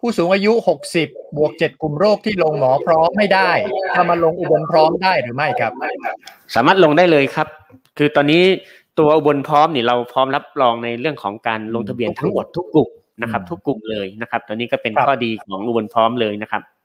ผู้สูงอายุ 60 บวก 7 กลุ่มโรคที่ลงหมอพร้อมไม่ได้ถ้ามาลงอุบลพร้อมได้หรือไม่ครับ สามารถลงได้เลยครับ คือตอนนี้ตัวอุบลพร้อมนี่เราพร้อมรับรองในเรื่องของการลงทะเบียนทั้งหมดทุกกลุ่มนะครับ ทุกกลุ่มเลยนะครับ ตอนนี้ก็เป็นข้อดีของอุบลพร้อมเลยนะครับ